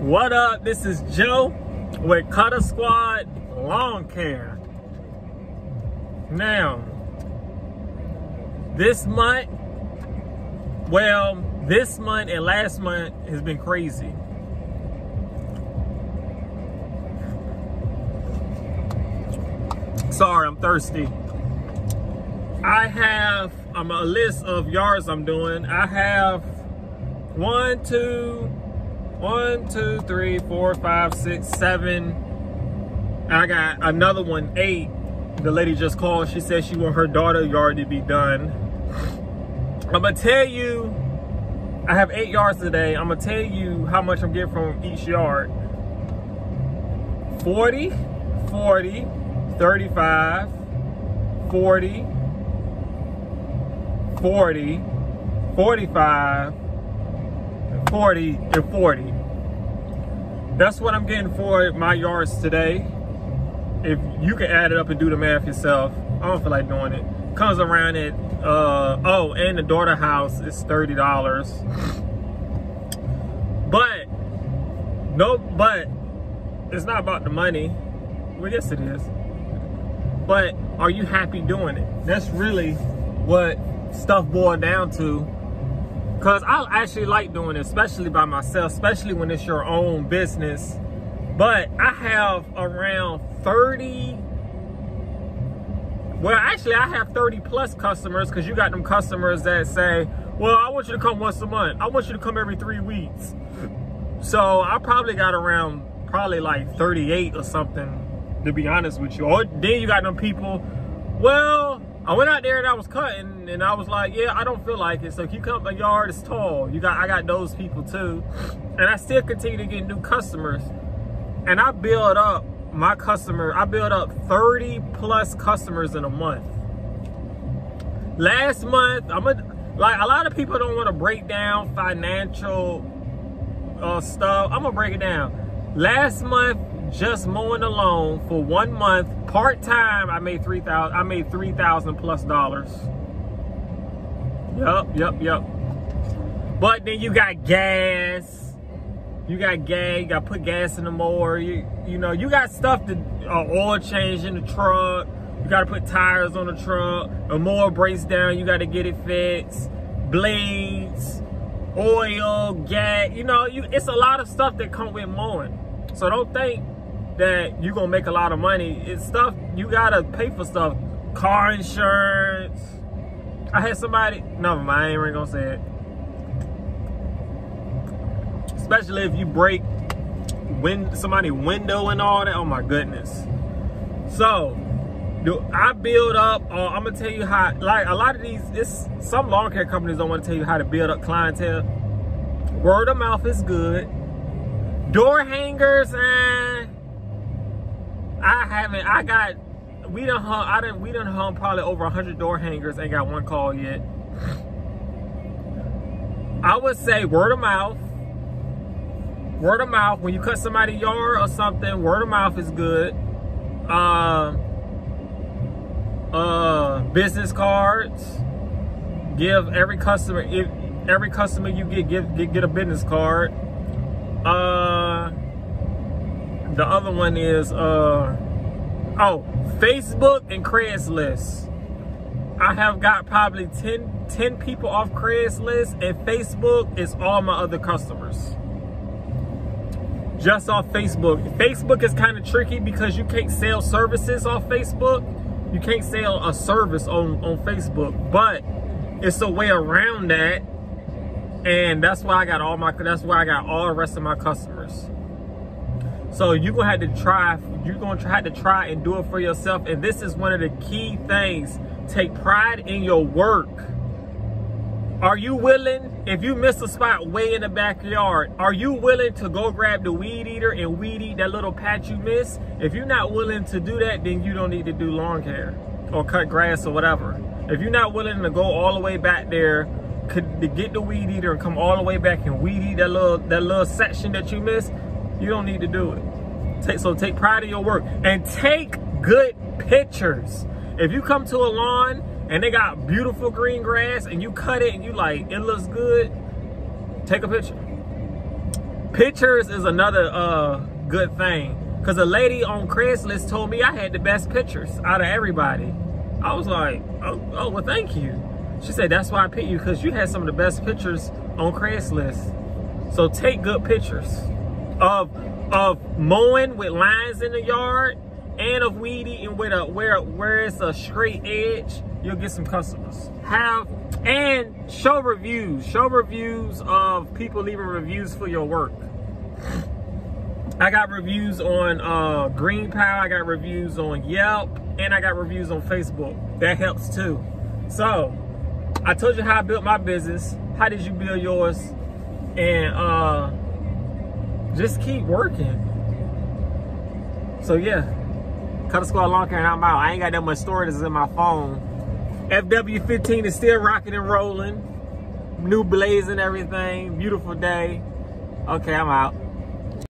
What up? This is Joe with Cutter Squad Lawn Care. Now, this month, well, this month and last month has been crazy. Sorry, I'm thirsty. I have a list of yards I'm doing. I have one, two, one, two, three, four, five, six, seven. I got another one, eight. The lady just called. She said she want her daughter yard to be done. I'm gonna tell you, I have eight yards today. I'm gonna tell you how much I'm getting from each yard. 40, 40, 35, 40, 40, 45, 40, and 40. That's what I'm getting for my yards today. If you can add it up and do the math yourself, I don't feel like doing it. Comes around at, uh, oh, and the daughter house is $30. But, no, but it's not about the money. Well, yes it is. But are you happy doing it? That's really what stuff boiled down to because I actually like doing it, especially by myself, especially when it's your own business. But I have around 30, well, actually I have 30 plus customers because you got them customers that say, well, I want you to come once a month. I want you to come every three weeks. So I probably got around probably like 38 or something, to be honest with you. Or then you got them people, well, I went out there and I was cutting and I was like, yeah, I don't feel like it. So if you come my yard, it's tall. You got I got those people too. And I still continue to get new customers. And I build up my customer, I build up 30 plus customers in a month. Last month, I'm a, like a lot of people don't want to break down financial uh, stuff. I'm gonna break it down. Last month, just mowing alone for one month, part time, I made three thousand. I made three thousand plus dollars. Yup, yup, yup. But then you got gas. You got gas. You got put gas in the mower. You you know you got stuff to uh, oil change in the truck. You got to put tires on the truck. A mower breaks down. You got to get it fixed. Blades, oil, gas. You know, you it's a lot of stuff that come with mowing. So don't think that you're gonna make a lot of money. It's stuff you gotta pay for stuff. Car insurance. I had somebody, no, I ain't even gonna say it. Especially if you break wind somebody window and all that. Oh my goodness. So do I build up uh, I'm gonna tell you how like a lot of these it's some lawn care companies don't want to tell you how to build up clientele. Word of mouth is good. Door hangers and I haven't. I got. We done hung. I didn't. We done hung probably over hundred door hangers. Ain't got one call yet. I would say word of mouth. Word of mouth. When you cut somebody yard or something, word of mouth is good. Uh, uh, business cards. Give every customer. If every customer you get, get get, get a business card. Uh the other one is, uh, oh, Facebook and Craigslist. I have got probably 10, 10 people off Craigslist and Facebook is all my other customers. Just off Facebook. Facebook is kind of tricky because you can't sell services off Facebook. You can't sell a service on, on Facebook, but it's a way around that. And that's why I got all my, that's why I got all the rest of my customers. So you're gonna have to try, you're gonna try to try and do it for yourself. And this is one of the key things. Take pride in your work. Are you willing, if you miss a spot way in the backyard, are you willing to go grab the weed eater and weed eat that little patch you miss? If you're not willing to do that, then you don't need to do lawn care or cut grass or whatever. If you're not willing to go all the way back there to get the weed eater and come all the way back and weed eat that little that little section that you missed, you don't need to do it. Take, so take pride in your work and take good pictures. If you come to a lawn and they got beautiful green grass and you cut it and you like, it looks good, take a picture. Pictures is another uh, good thing. Because a lady on Craigslist told me I had the best pictures out of everybody. I was like, oh, oh well, thank you. She said, that's why I picked you because you had some of the best pictures on Craigslist. So take good pictures of of mowing with lines in the yard and of weed eating with a where where it's a straight edge. You'll get some customers. Have and show reviews. Show reviews of people leaving reviews for your work. I got reviews on uh, GreenPal. I got reviews on Yelp, and I got reviews on Facebook. That helps too. So I told you how I built my business. How did you build yours? And uh, just keep working. So yeah, CuttaSquad LawnCare and I'm out. I ain't got that much storage in my phone. FW15 is still rocking and rolling. New blaze and everything. Beautiful day. Okay, I'm out.